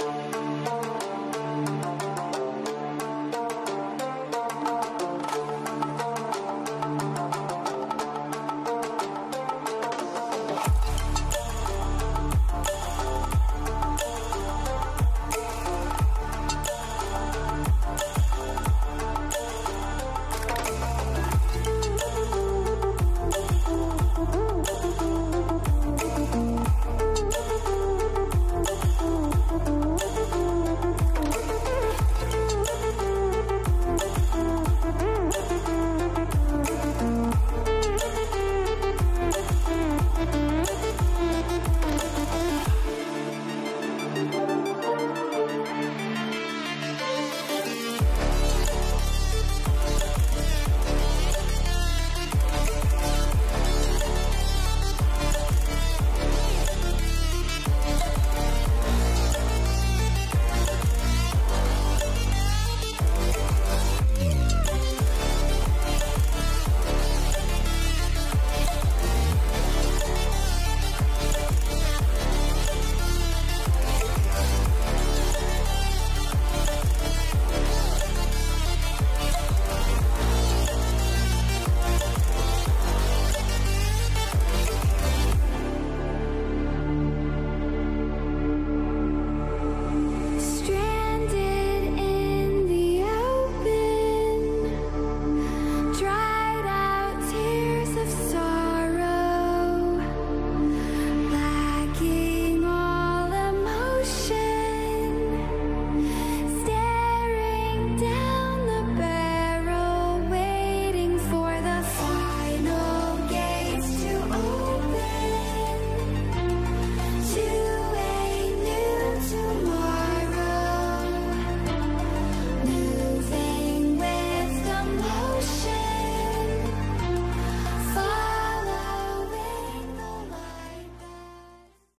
Música